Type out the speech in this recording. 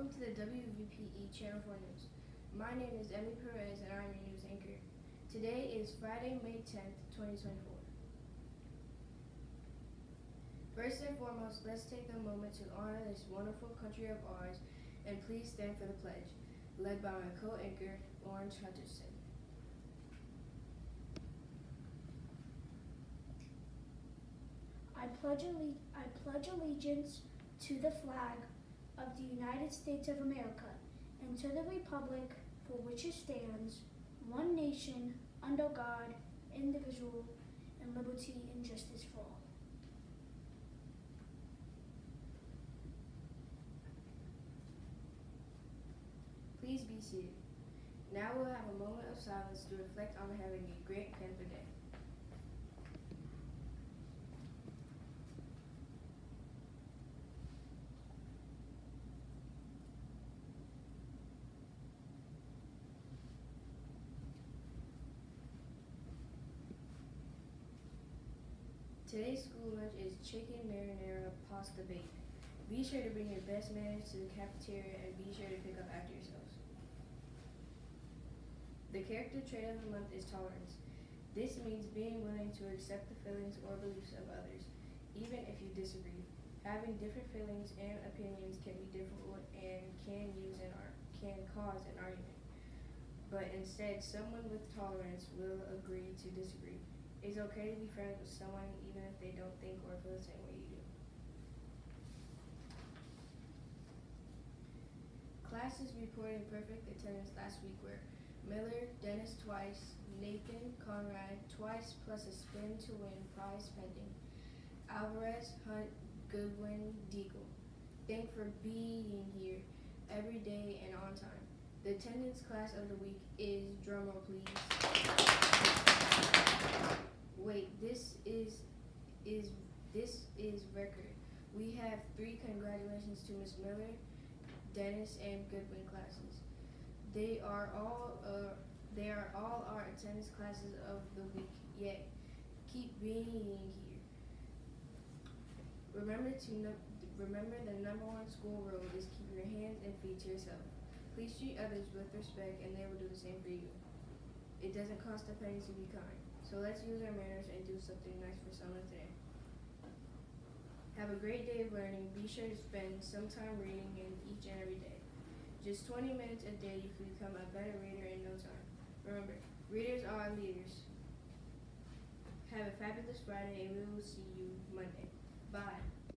Welcome to the WVPE Channel 4 News. My name is Emmy Perez and I'm your news anchor. Today is Friday, May 10th, 2024. First and foremost, let's take a moment to honor this wonderful country of ours and please stand for the pledge, led by my co-anchor, Orange Hutcherson. I pledge, I pledge allegiance to the flag of the United States of America and to the republic for which it stands, one nation, under God, indivisible, and liberty and justice for all. Please be seated. Now we'll have a moment of silence to reflect on having a great Panther Day. Today's school lunch is chicken marinara pasta bake. Be sure to bring your best manners to the cafeteria and be sure to pick up after yourselves. The character trait of the month is tolerance. This means being willing to accept the feelings or beliefs of others, even if you disagree. Having different feelings and opinions can be difficult and can use an can cause an argument. But instead, someone with tolerance will agree to disagree. It's okay to be friends with someone even if they don't think or feel the same way you do. Classes reported perfect attendance last week were Miller, Dennis twice, Nathan, Conrad twice plus a spin to win prize pending. Alvarez, Hunt, Goodwin, Deagle. Thank for being here every day and on time. The attendance class of the week is drumroll please. Is is this is record. We have three congratulations to Miss Miller, Dennis, and Goodwin classes. They are all uh, they are all our attendance classes of the week. Yet keep being here. Remember to remember the number one school rule is keep your hands and feet to yourself. Please treat others with respect, and they will do the same for you. Doesn't cost a penny to be kind. So let's use our manners and do something nice for someone today. Have a great day of learning. Be sure to spend some time reading in each and every day. Just 20 minutes a day, you can become a better reader in no time. Remember, readers are leaders. Have a fabulous Friday, and we will see you Monday. Bye.